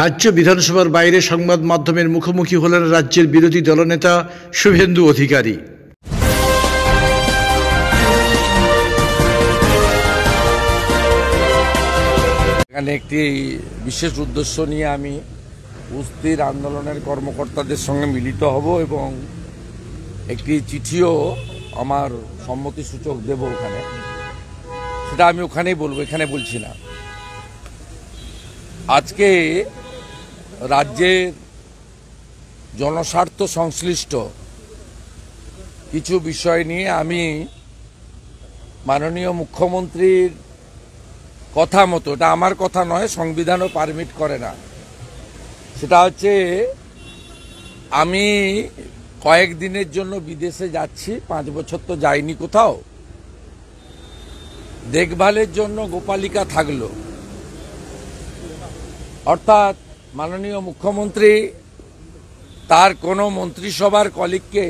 রাজ্য বিধানসভার বাইরে সংবাদ মাধ্যমের মুখোমুখি হলেন রাজ্যের বিরোধী দলনেতা শুভেন্দু অধিকারী। এখানে একটি বিশেষ উদ্দেশ্য নিয়ে আমি কুস্তির আন্দোলনের কর্মকর্তাদের সঙ্গে মিলিত হব এবং একটি চিঠিও আমার সম্মতি সূচক দেব ওখানে। সেটা আমি ওখানেই বলব, এখানে বলছি না। আজকে রাজ্যের জনস্বার্থ সংশ্লিষ্ট কিছু বিষয় নিয়ে আমি মাননীয় মুখ্যমন্ত্রীর কথা মতো, এটা আমার কথা নয়, সংবিধানও পারমিট করে না। সেটা হচ্ছে, আমি কয়েকদিনের জন্য বিদেশে যাচ্ছি, পাঁচ বছর তো যাইনি কোথাও। দেখভালের জন্য গোপালিকা থাকল। অর্থাৎ মাননীয় মুখ্যমন্ত্রী, তার কোনো মন্ত্রিসভার কলিগকে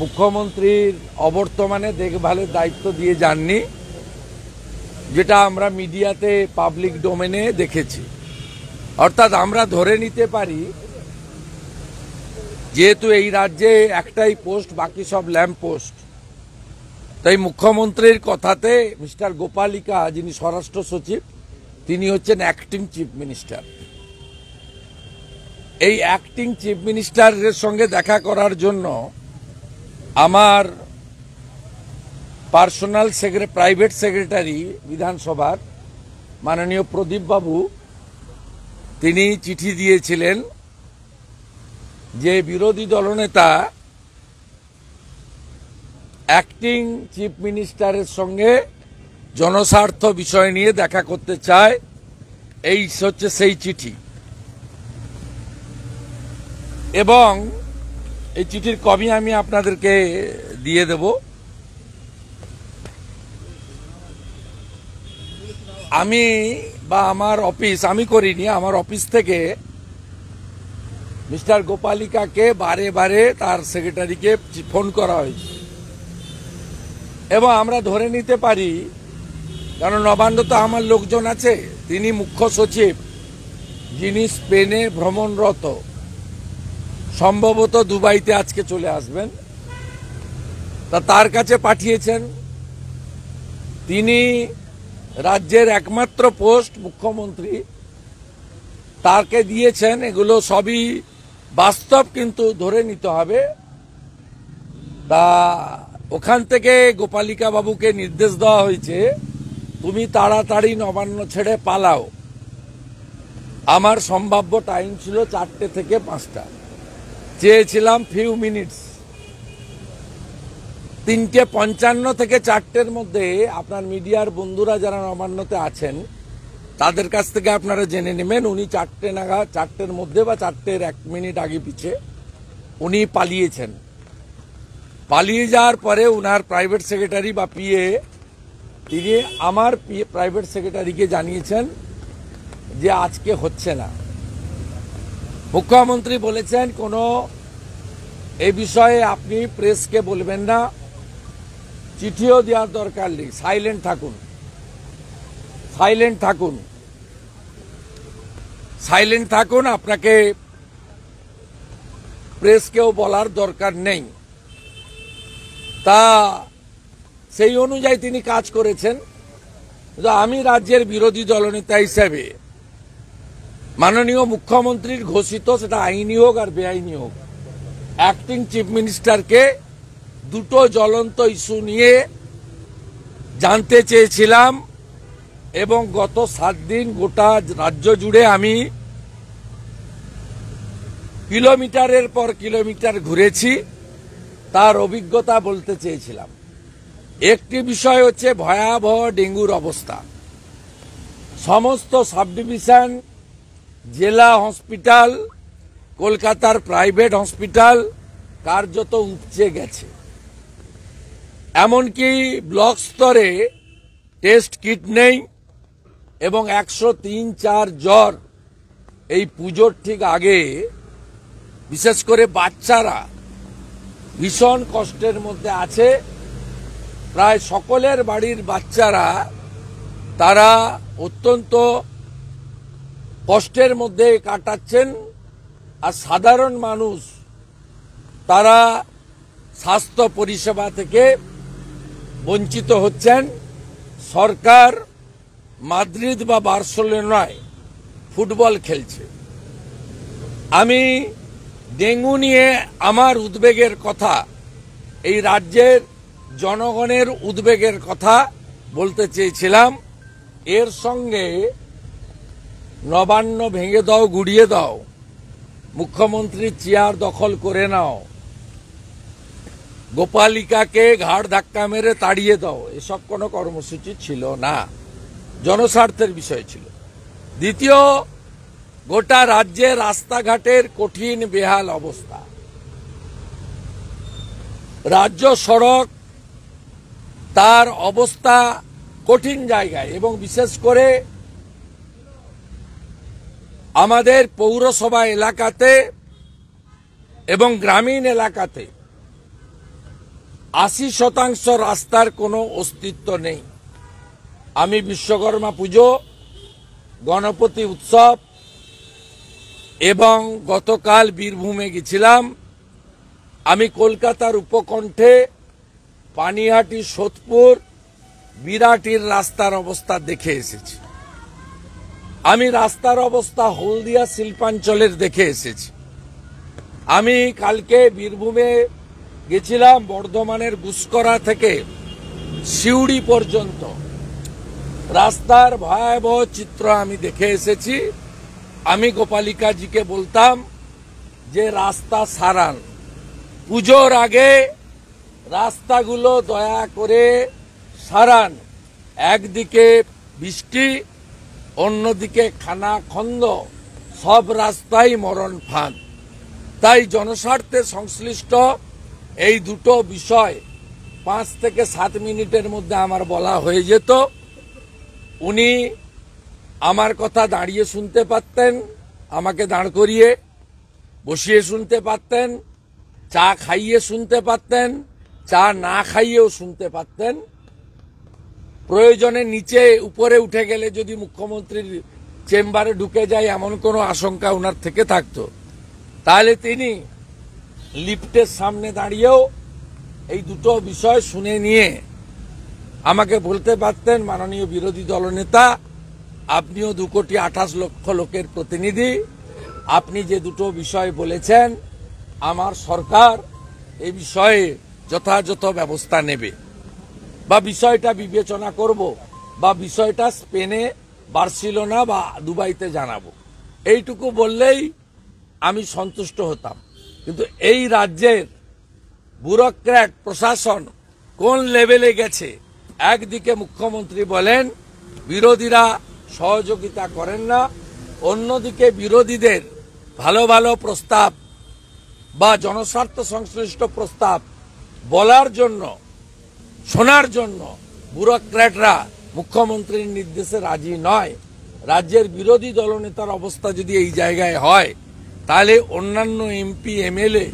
মুখ্যমন্ত্রীর অবর্তমানে দেখভালের দায়িত্ব দিয়ে যাননি, যেটা আমরা মিডিয়াতে পাবলিক ডোমেনে দেখেছি। অর্থাৎ আমরা ধরে নিতে পারি, যেহেতু এই রাজ্যে একটাই পোস্ট, বাকি সব ল্যাম্প পোস্ট। তাই মুখ্যমন্ত্রীর কথাতে মিস্টার গোপালিকা, যিনি স্বরাষ্ট্র সচিব তিনি হচ্ছেন অ্যাক্টিং চিফ মিনিস্টার এই অ্যাক্টিং চিফ মিনিস্টারের সঙ্গে দেখা করার জন্য আমার পার্সোনাল সেক্রে প্রাইভেট সেক্রেটারি বিধানসভার মাননীয় প্রদীপ বাবু, তিনি চিঠি দিয়েছিলেন যে বিরোধী দলনেতা অ্যাক্টিং চিফ মিনিস্টারের সঙ্গে জনস্বার্থ বিষয় নিয়ে দেখা করতে চায়, এই হচ্ছে সেই চিঠি। এবং এই চিঠির কবি আমি আপনাদেরকে দিয়ে দেব। আমি বা আমার অফিস, আমি করিনি, আমার অফিস থেকে মিস্টার গোপালিকাকে বারে বারে তার সেক্রেটারিকে ফোন করা হয়েছে। এবং আমরা ধরে নিতে পারি কারণ নবান্ন তো আমার লোকজন আছে, তিনি মুখ্য সচিব, যিনি স্পেনে ভ্রমণরত। সম্ভবত দুবাইতে আজকে চলে আসবেন। তা তার কাছে পাঠিয়েছেন। তিনি রাজ্যের একমাত্র পোস্ট মুখ্যমন্ত্রী। তাকে দিয়েছেন, এগুলো সবই বাস্তব কিন্তু ধরে নিতে হবে। তা ওখান থেকে গোপালিকা বাবুকে নির্দেশ দেওয়া হয়েছে। তুমি তাড়াতাড়ি নবান্ন ছেড়ে পালাও। আমার সম্ভাব্য টাইম ছিল চারটে থেকে পাঁচটা। চেয়েছিলাম ফিউ মিনিটস তিনটে পঞ্চান্ন থেকে চারটের মধ্যে আপনার মিডিয়ার বন্ধুরা যারা নবান্নতে আছেন, তাদের কাছ থেকে আপনারা জেনে নেবেন, উনি চারটে নাগা চারটের মধ্যে বা চারটের এক মিনিট আগে পিছে উনি পালিয়েছেন। পালিয়ে যাওয়ার পরে উনার প্রাইভেট সেক্রেটারি বা পিএ তিনি আমার প্রাইভেট সেক্রেটারিকে জানিয়েছেন যে আজকে হচ্ছে না। মুখ্যমন্ত্রী বলেছেন, কোনো এ বিষয়ে আপনি প্রেসকে বলবেন না। চিঠিও দেওয়ার দরকার নেই। সাইলেন্ট থাকুন। সাইলেন্ট থাকুন। সাইলেন্ট থাকুন, আপনাকে প্রেসকেও বলার দরকার নেই। তা সেই অনুযায়ী তিনি কাজ করেছেন। আমি রাজ্যের বিরোধী দলনেতা হিসেবে মাননীয় মুখ্যমন্ত্রীর ঘোষিত সেটা আইনি হোক আর বেআইনি হোক, অ্যাক্টিং চিফ মিনিস্টারকে দুটো জ্বলন্ত ইস্যু নিয়ে জানতে চেয়েছিলাম এবং গত সাত দিন গোটা রাজ্য জুড়ে আমি কিলোমিটারের পর কিলোমিটার ঘুরেছি, তার অভিজ্ঞতা বলতে চেয়েছিলাম। একটি বিষয় হচ্ছে ভয়াবহ ডেঙ্গুর অবস্থা। সমস্ত সাব ডিভিশন জেলা হসপিটাল, কলকাতার প্রাইভেট হসপিটাল কার্যত উপচে গেছে। এমনকি ব্লক স্তরে টেস্ট কিট নেই এবং একশো তিন চার জ্বর এই পুজোর ঠিক আগে, বিশেষ করে বাচ্চারা ভীষণ কষ্টের মধ্যে আছে। প্রায় সকলের বাড়ির বাচ্চারা, তারা অত্যন্ত কষ্টের মধ্যে কাটাচ্ছেন আর সাধারণ মানুষ, তারা স্বাস্থ্য পরিষেবা থেকে বঞ্চিত হচ্ছেন। সরকার মাদ্রিদ বা বার্সেলোনায় ফুটবল খেলছে। আমি ডেঙ্গু নিয়ে আমার উদ্বেগের কথা এই রাজ্যের জনগণের উদ্বেগের কথা বলতে চেয়েছিলাম। এর সঙ্গে নবান্ন ভেঙে দাও, গুড়িয়ে দাও। মুখ্যমন্ত্রীর চেয়ার দখল করে নাও। গোপালিকাকে ঘাড় ধাক্কা মেরে তাড়িয়ে দাও। এসব কোনো কর্মসূচি ছিল না। জনস্বার্থের বিষয় ছিল। দ্বিতীয়, গোটা রাজ্যে রাস্তাঘাটের কঠিন বেহাল অবস্থা। রাজ্য সড়ক তার অবস্থা কঠিন জায়গায় এবং বিশেষ করে আমাদের পৌরসভা এলাকাতে এবং গ্রামীণ এলাকাতে আশি শতাংশ রাস্তার কোনো অস্তিত্ব নেই। আমি বিশ্বকর্মা পুজো, গণপতি উৎসব এবং গতকাল বীরভূমে গেছিলাম। আমি কলকাতার উপকণ্ঠে পানিহাটি, সোদপুর, বিরাটির রাস্তার অবস্থা দেখে এসেছি। আমি রাস্তার অবস্থা হলদিয়া শিল্পাঞ্চলের দেখে এসেছি। আমি কালকে বীরভূমে গেছিলাম বর্ধমানের গুসকরা থেকে সিউড়ি পর্যন্ত। রাস্তার ভয়াবহ চিত্র আমি দেখে এসেছি। আমি গোপালিকাজিকে বলতাম যে রাস্তা সারান। পুজোর আগে রাস্তাগুলো দয়া করে সারান। একদিকে বৃষ্টি, অন্যদিকে খানা খন্দ সব রাস্তাই মরণ ফাঁদ। তাই জনস্বার্থে সংশ্লিষ্ট এই দুটো বিষয় পাঁচ থেকে সাত মিনিটের মধ্যে আমার বলা হয়ে যেত। উনি আমার কথা দাঁড়িয়ে শুনতে পারতেন, আমাকে দাঁড় করিয়ে বসিয়ে শুনতে পারতেন, চা খাইয়ে শুনতে পারতেন চা না খাইয়েও শুনতে পারতেন। প্রয়োজনে নিচে উপরে উঠে গেলে যদি মুখ্যমন্ত্রীর চেম্বারে ঢুকে যায়, এমন কোনো আশঙ্কা ওনার থেকে থাকতো। তাহলে তিনি লিফটের সামনে দাঁড়িয়েও এই দুটো বিষয় শুনে নিয়ে আমাকে বলতে পারতেন, মাননীয় বিরোধী দলনেতা, আপনিও দু কোটি আঠাশ লক্ষ লোকের প্রতিনিধি, আপনি যে দুটো বিষয় বলেছেন, আমার সরকার এই বিষয়ে যথাযথ ব্যবস্থা নেবে। বা বিষয়টা বিবেচনা করব, বা বিষয়টা স্পেনে বার্সিলোনা বা দুবাইতে জানাব। এইটুকু বললেই আমি সন্তুষ্ট হতাম। কিন্তু এই রাজ্যের ব্যুরোক্র্যাট প্রশাসন কোন লেভেলে গেছে, একদিকে মুখ্যমন্ত্রী বলেন, বিরোধীরা সহযোগিতা করেন না, অন্যদিকে বিরোধীদের ভালো ভালো প্রস্তাব বা জনস্বার্থ সংশ্লিষ্ট প্রস্তাব বলার জন্য, শোনার জন্য ব্যুরোক্র্যাটরা মুখ্যমন্ত্রীর নির্দেশে রাজি নয়। রাজ্যের বিরোধী দলনেতার অবস্থা যদি এই জায়গায় হয়, তাহলে অন্যান্য এমপি, এমএলএ,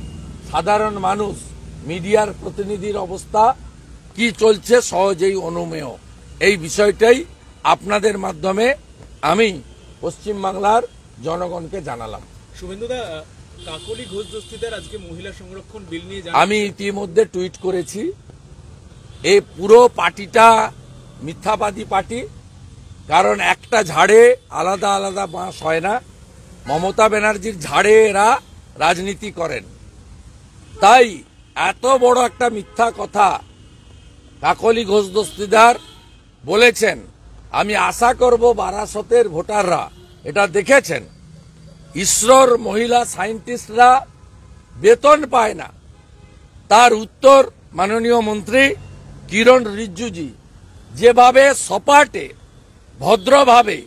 সাধারণ মানুষ, মিডিয়ার প্রতিনিধির অবস্থা কি চলছে সহজেই অনুমেয়? এই বিষয়টাই আপনাদের মাধ্যমে আমি পশ্চিমবাংলার জনগণকে জানালাম। শুভেন্দুদা কাকলি ঘোষ দস্তিদার আজকে মহিলা সংরক্ষণ বিল নিয়ে আমি ইতিমধ্যে টুইট করেছি এই পুরো পার্টিটা মিথ্যাবাদী পার্টি কারণ একটা ঝাড়ে আলাদা আলাদা বাঁশ হয় না। মমতা ব্যানার্জির ঝাড়ে এরা রাজনীতি করেন। তাই এত বড় একটা মিথ্যা কথা কাকলি ঘোষ দস্তিদার বলেছেন। আমি আশা করব বারাসতের ভোটাররা এটা দেখেছেন। ইসরোর মহিলা সায়েন্টিস্টরা বেতন পায় না। তার উত্তর মাননীয় মন্ত্রী কিরণ রিজ্জুজি যেভাবে সপাটে ভদ্রভাবে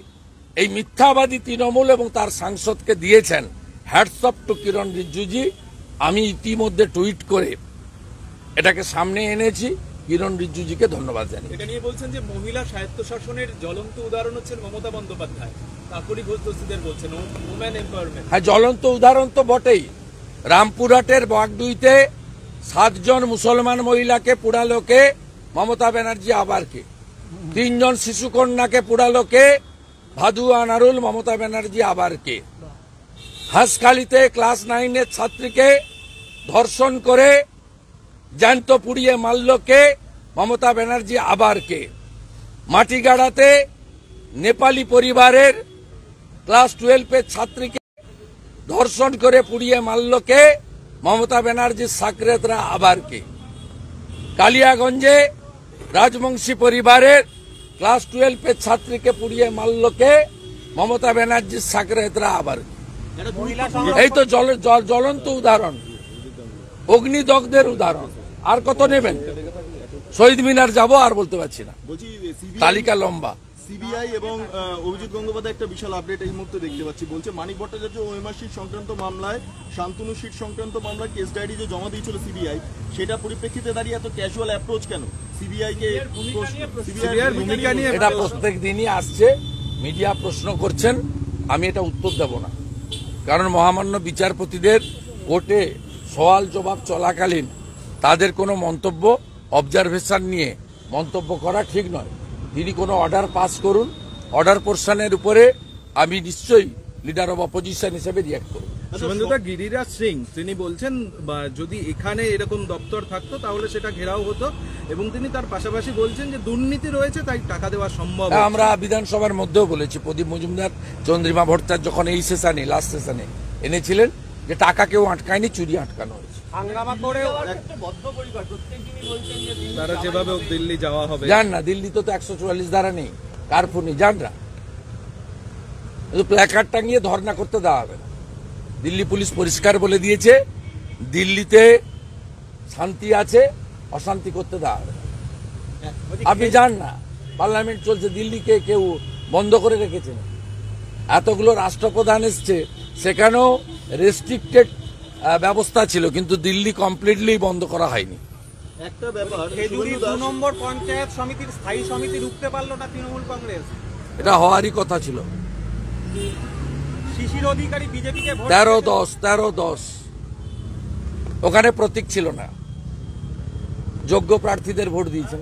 এই মিথ্যাবাদী তৃণমূল এবং তার সাংসদকে দিয়েছেন হ্যাটসঅপ টু কিরণ রিজ্জুজি আমি ইতিমধ্যে টুইট করে এটাকে সামনে এনেছি। কিরণ রিজিজুজিকে ধন্যবাদ জানাই এটা নিয়ে বলছেন যে মহিলা স্বায়ত্তশাসনের জ্বলন্ত উদাহরণ হচ্ছেন মমতা বন্দ্যোপাধ্যায়। কাকলি ঘোষ দস্তিদার বলছেন ওম্যান এম্পাওয়ারমেন্ট হ্যাঁ জ্বলন্ত উদাহরণ তো বটেই। রামপুরহাটের বাগডুইতে সাতজন মুসলমান মহিলাকে পুড়ালোকে মমতা ব্যানার্জি আবারকে তিনজন শিশুকন্যাকে পুড়ালোকে ভাদু আনারুল মমতা ব্যানার্জি আবার কে? হাঁসখালিতে ক্লাস নাইনের ছাত্রীকে ধর্ষণ করে জ্যান্ত পুড়িয়ে মারল কে? মমতা ব্যানার্জি আবার কে? মাটিগাড়াতে নেপালি পরিবারের ক্লাস টুয়েলভের ছাত্রীকে ধর্ষণ করে পুড়িয়ে মারল কে? মমতা ব্যানার্জির সাকরেতরা আবার কে? কালিয়াগঞ্জে রাজবংশী পরিবারের ক্লাস টুয়েলভের ছাত্রীকে পুড়িয়ে মারল কে? মমতা ব্যানার্জির সাকরেতরা আবার কে? এই তো জ্বলন্ত উদাহরণ। অগ্নিদগ্ধের উদাহরণ। আর কত নেবেন? শহীদ মিনার যাব আর বলতে পারছি না। তালিকা লম্বা। সিবিআই এবং অভিজিৎ গঙ্গোপাধ্যায় একটা বিশাল আপডেট এই মুহূর্তে দেখতে পাচ্ছি। বলছে মানিক ভট্টাচার্য ওএমআর সিট সংক্রান্ত মামলায় শান্তনু সিট সংক্রান্ত মামলায় কেস ডায়েরি যে জমা দিয়েছিল সিবিআই সেটা পরিপ্রেক্ষিতে দাঁড়িয়ে এত ক্যাজুয়াল অ্যাপ্রোচ কেন? সিবিআই কে CBI এর ভূমিকা নিয়ে এটা প্রত্যেক দিনই আসছে মিডিয়া প্রশ্ন করছেন আমি এটা উত্তর দেব না। কারণ মহামান্য বিচারপতিদের কোর্টে সওয়াল জবাব চলাকালীন তাদের কোনো মন্তব্য অবজারভেশন নিয়ে মন্তব্য করা ঠিক নয়। তিনি কোনো অর্ডার পাস করুন অর্ডার পোর্শনের উপরে আমি নিশ্চয়ই লিডার অব অপোজিশন হিসেবে রিয়াক্ট করব শুভেন্দুদা গিরিরাজ সিং তিনি বলছেন বা যদি এখানে এরকম দপ্তর থাকতো তাহলে সেটা ঘেরাও হতো এবং তিনি তার পাশাপাশি বলছেন যে দুর্নীতি রয়েছে তাই টাকা দেওয়া সম্ভব হ্যাঁ, আমরা বিধানসভার মধ্যেও বলেছি প্রদীপ মজুমদার চন্দ্রিমা ভট্টাচার্য যখন এই সেশনে লাস্ট সেশনে এনেছিলেন যে টাকা কেউ আটকায়নি চুরি আটকানো হয়েছে। তারা যেভাবে দিল্লি যাওয়া হবে। যান না দিল্লিতে তো একশো চুয়াল্লিশ ধারা নেই। যান না। প্ল্যাকার্ড টাঙিয়ে ধর্ণা করতে দেওয়া হবে না। দিল্লি পুলিশ পরিষ্কার বলে দিয়েছে দিল্লিতে শান্তি আছে অশান্তি করতে দেওয়া হবে আপনি যান না পার্লামেন্ট চলছে দিল্লিকে কেউ বন্ধ করে রেখেছেন এতগুলো রাষ্ট্রপ্রধান এসছে সেখানেও রেস্ট্রিক্টেড ব্যবস্থা ছিল কিন্তু দিল্লি কমপ্লিটলি বন্ধ করা হয়নি। একটা ব্যাপার খেজুরি দু নম্বর পঞ্চায়েত সমিতির স্থায়ী সমিতি ঢুকতে পারল না তৃণমূল কংগ্রেস। এটা হওয়ারই কথা ছিল। শিশির অধিকারী বিজেপিকে তেরো দশ তেরো দশ। ওখানে প্রতীক ছিল না। যোগ্য প্রার্থীদের ভোট দিয়েছেন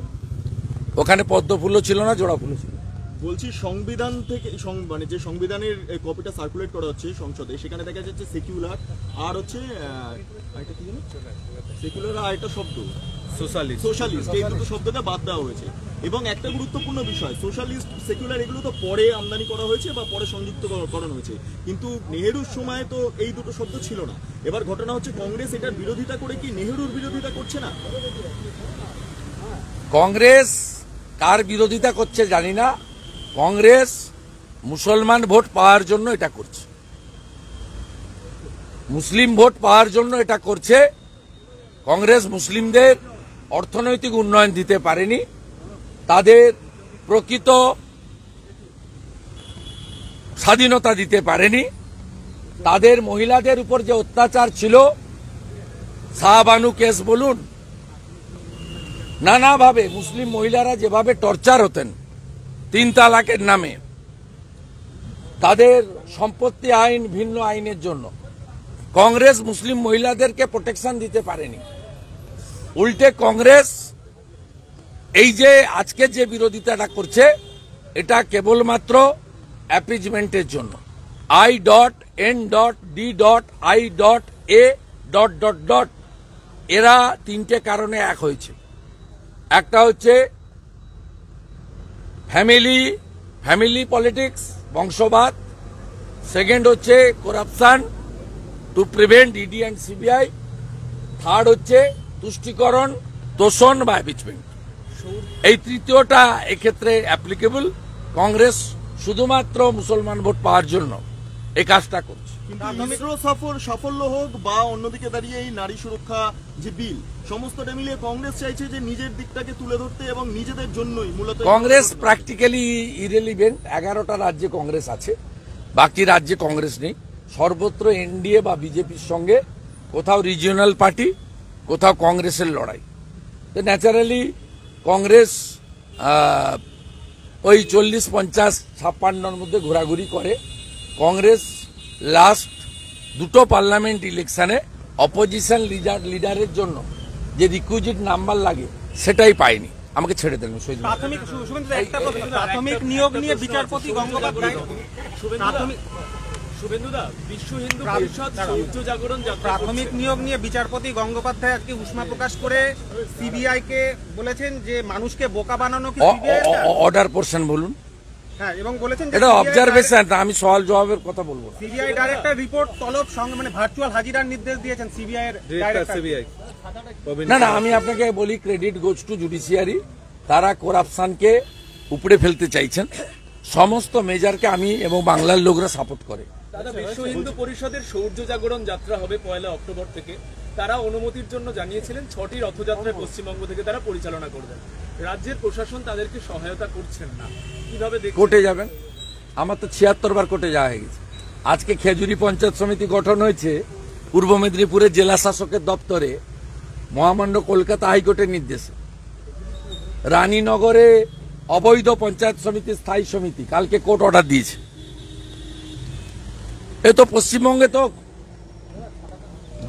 ওখানে পদ্ম ফুলও ছিল না জোড়া ফুলও ছিল বলছি সংবিধান থেকে সং- মানে যে সংবিধানের কপিটা সার্কুলেট করা হচ্ছে সংসদে সেখানে দেখা যাচ্ছে সেকুলার আর হচ্ছে আহ, কি জানো সেকুলার আর একটা শব্দ। সোশ্যালিস্ট সোশ্যালিস্ট এই দুটো শব্দটা বাদ দেওয়া হয়েছে। এবং একটা গুরুত্বপূর্ণ বিষয় সোশ্যালিস্ট সেকুলার এগুলো তো পরে আমদানি করা হয়েছে বা পরে সংযুক্ত করানো হয়েছে। কিন্তু নেহেরুর সময় তো এই দুটো শব্দ ছিল না। এবার ঘটনা হচ্ছে কংগ্রেস এটার বিরোধিতা করে কি নেহেরুর বিরোধিতা করছে না? কংগ্রেস কার বিরোধিতা করছে জানি না। কংগ্রেস মুসলমান ভোট পাওয়ার জন্য এটা করছে। মুসলিম ভোট পাওয়ার জন্য এটা করছে। কংগ্রেস মুসলিমদের অর্থনৈতিক উন্নয়ন দিতে পারেনি। তাদের প্রকৃত স্বাধীনতা দিতে পারেনি। তাদের মহিলাদের উপর যে অত্যাচার ছিল শাহবানু কেস বলুন, নানাভাবে মুসলিম মহিলারা যেভাবে টর্চার হতেন তিন তালাকের নামে। তাদের সম্পত্তি আইন ভিন্ন আইনের জন্য। কংগ্রেস মুসলিম মহিলাদেরকে প্রোটেকশন দিতে পারেনি। উল্টে কংগ্রেস এই যে আজকে যে বিরোধিতাটা করছে, এটা কেবলমাত্র অ্যাপিজমেন্টের জন্য। I dot N dot D dot I dot A dot dot dot এরা তিনটে কারণে এক হয়েছে। একটা হচ্ছে ফ্যামিলি ফ্যামিলি পলিটিক্স, বংশবাদ। সেকেন্ড হচ্ছে corruption to prevent ED and CBI third হচ্ছে তুষ্টিকরণ তোষণ বা অ্যাপিচমেন্ট এই তৃতীয়টা এক্ষেত্রে অ্যাপ্লিকেবল কংগ্রেস শুধুমাত্র মুসলমান ভোট পাওয়ার জন্য। এই কাজটা করছে। কিন্তু সফর সাফল্য হোক বা অন্যদিকে দাঁড়িয়ে এই নারী সুরক্ষা যে বিল সমস্তটা মিলিয়ে কংগ্রেস চাইছে যে নিজের দিকটাকে তুলে ধরতে এবং নিজেদের জন্যই মূলত কংগ্রেস প্র্যাকটিক্যালি ইরেলিভেন্ট এগারোটা রাজ্যে কংগ্রেস আছে বাকি রাজ্যে কংগ্রেস নেই। সর্বত্র এনডিএ বা বিজেপির সঙ্গে কোথাও রিজিওনাল পার্টি কোথাও কংগ্রেসের লড়াই। তো ন্যাচারালি কংগ্রেস ওই চল্লিশ পঞ্চাশ ছাপ্পান্নর মধ্যে ঘোরাঘুরি করে। কংগ্রেস লাস্ট দুটো পার্লামেন্ট ইলেকশনে অপোজিশন লিডার লিডারের জন্য যে রিকুইজিট নাম্বার লাগে সেটাই পায়নি। আমাকে ছেড়ে দেন প্রাথমিক নিয়োগ নিয়ে বিচারপতি গঙ্গোপাধ্যায় প্রাথমিক শুভেন্দুদা বিশ্ব হিন্দু প্রা- পরিষদ সূর্য জাগরণ প্রাথমিক নিয়োগ নিয়ে বিচারপতি গঙ্গোপাধ্যায় আজকে উষ্মা প্রকাশ করে সিবিআই কে বলেছেন যে মানুষকে বোকা বানানো অর্ডার পোর্শন বলুন। হ্যাঁ এবং বলেছেন এটা অবজারভেশন আমি সওয়াল জবাবের কথা বলব সিবিআই ডাইরেক্টর রিপোর্ট তলব সঙ্গে মানে ভার্চুয়াল হাজিরার নির্দেশ দিয়েছেন সিবিআই এর ডাইরেক্টর সিবিআই। না না আমি আপনাকে বলি ক্রেডিট গোজ টু জুডিশিয়ারি তারা করাপশনকে উপড়ে ফেলতে চাইছেন। সমস্ত মেজারকে আমি এবং বাংলার লোকরা সাপোর্ট করে। দাদা বিশ্ব হিন্দু পরিষদের সূর্য জাগরণ যাত্রা হবে পয়লা অক্টোবর থেকে। তারা অনুমতির জন্য জানিয়েছিলেন ছটি রথযাত্রায় পশ্চিমবঙ্গ থেকে তারা পরিচালনা করবেন। রাজ্যের প্রশাসন তাদেরকে সহায়তা করছেন না। কীভাবে কোর্টে যাবেন? আমার তো ছিয়াত্তর বার কোর্টে যাওয়া হয়ে গেছে। আজকে খেজুরি পঞ্চায়েত সমিতি গঠন হয়েছে পূর্ব মেদিনীপুরের জেলা শাসকের দপ্তরে মহামান্য কলকাতা হাইকোর্টের নির্দেশে। রানীনগরে অবৈধ পঞ্চায়েত সমিতি স্থায়ী সমিতি কালকে কোর্ট অর্ডার দিয়েছে। এ তো পশ্চিমবঙ্গে তো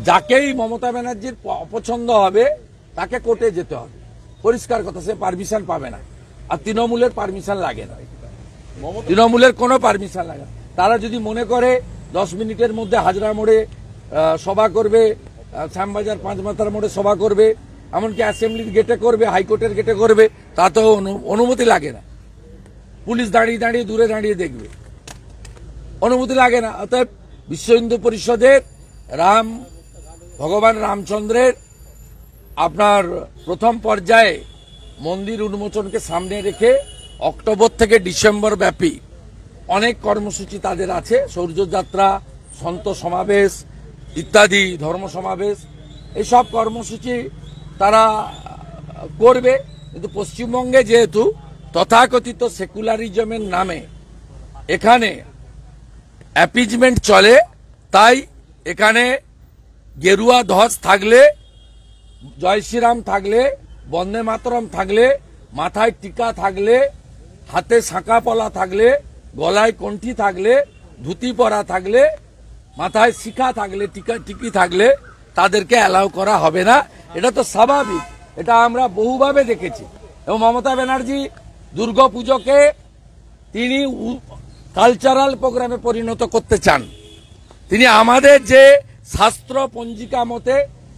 যাকেই মমতা ব্যানার্জির অপছন্দ হবে তাকে কোর্টে যেতে হবে। পরিষ্কার কথা সে পারমিশন পাবে না। আর তৃণমূলের পারমিশন লাগে না। তৃণমূলের কোনো পারমিশন লাগে না। তারা যদি মনে করে দশ মিনিটের মধ্যে হাজরা মোড়ে সভা করবে শ্যামবাজার পাঁচমাথার মোড়ে সভা করবে এমনকি অ্যাসেম্বলির গেটে করবে হাইকোর্টের গেটে করবে তা তো অনু- অনুমতি লাগে না। পুলিশ দাঁড়িয়ে দাঁড়িয়ে দূরে দাঁড়িয়ে দেখবে। অনুমতি লাগে না। অতএব বিশ্ব হিন্দু পরিষদের রাম ভগবান রামচন্দ্রের আপনার প্রথম পর্যায়ে মন্দির উন্মোচনকে সামনে রেখে অক্টোবর থেকে ডিসেম্বর ব্যাপী অনেক কর্মসূচি তাদের আছে। সৌর্যযাত্রা, সন্ত সমাবেশ ইত্যাদি, ধর্ম সমাবেশ, এসব কর্মসূচি তারা করবে। কিন্তু পশ্চিমবঙ্গে যেহেতু তথাকথিত সেকুলারিজমের নামে এখানে অ্যাপিজমেন্ট চলে, তাই এখানে গেরুয়া ধ্বজ থাকলে, জয় শ্রীরাম থাকলে, বন্দে মাতরম থাকলে, মাথায় টিকা থাকলে, হাতে শাঁকা পলা থাকলে, গলায় কণ্ঠি থাকলে, ধুতি পরা থাকলে, মাথায় শিখা থাকলে, টিকা টিকি থাকলে, তাদেরকে অ্যালাউ করা হবে না। এটা তো স্বাভাবিক। এটা আমরা বহুভাবে দেখেছি। এবং মমতা ব্যানার্জি দুর্গাপুজোকে তিনি কালচারাল প্রোগ্রামে পরিণত করতে চান। তিনি আমাদের যে শাস্ত্র পঞ্জিকা মতে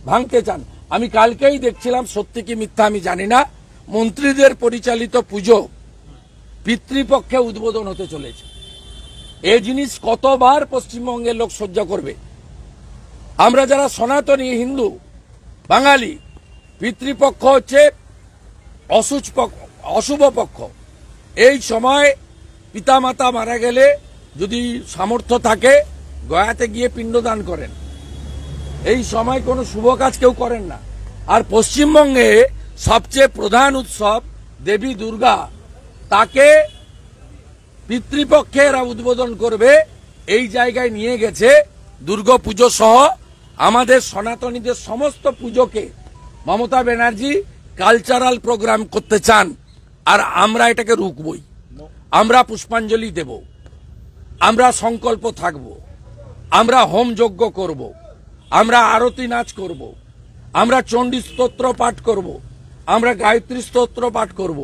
ভাঙতে চান। আমি কালকেই দেখছিলাম, সত্যি কি মিথ্যা আমি জানি না। মন্ত্রীদের পরিচালিত পুজো পিতৃপক্ষে উদ্বোধন হতে চলেছে। এই জিনিস কতবার পশ্চিমবঙ্গের লোক সহ্য করবে? আমরা যারা সনাতনী, হিন্দু, বাঙালি, পিতৃপক্ষ হচ্ছে অসুচ অশুভ পক্ষ। এই সময় পিতামাতা মারা গেলে যদি সামর্থ্য থাকে, গয়াতে গিয়ে পিণ্ডদান করেন। এই সময় কোনো শুভ কাজ কেউ করেন না। আর পশ্চিমবঙ্গে সবচেয়ে প্রধান উৎসব দেবী দুর্গা। তাকে পিতৃপক্ষে এরা উদ্বোধন করবে। এই জায়গায় নিয়ে গেছে দুর্গা পুজো সহ আমাদের সনাতনীদের সমস্ত পুজোকে। মমতা ব্যানার্জি কালচারাল প্রোগ্রাম করতে চান। আর আমরা এটাকে রুকবই আমরা পুষ্পাঞ্জলি দেব। আমরা সংকল্প থাকব। আমরা হোম যজ্ঞ করব। আমরা আরতি নাচ করব। আমরা চণ্ডী স্তোত্র পাঠ করব। আমরা গায়ত্রী স্তোত্র পাঠ করব।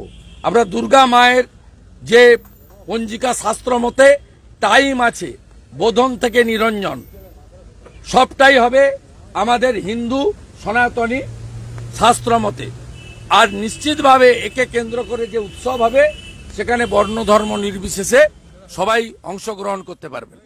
আমরা দুর্গা মায়ের যে পঞ্জিকা শাস্ত্র মতে টাইম আছে, বোধন থেকে নিরঞ্জন। সবটাই হবে আমাদের হিন্দু সনাতনী শাস্ত্র মতে। আর নিশ্চিতভাবে একে কেন্দ্র করে যে উৎসব হবে, সেখানে বর্ণ ধর্ম নির্বিশেষে সবাই অংশগ্রহণ করতে পারবেন।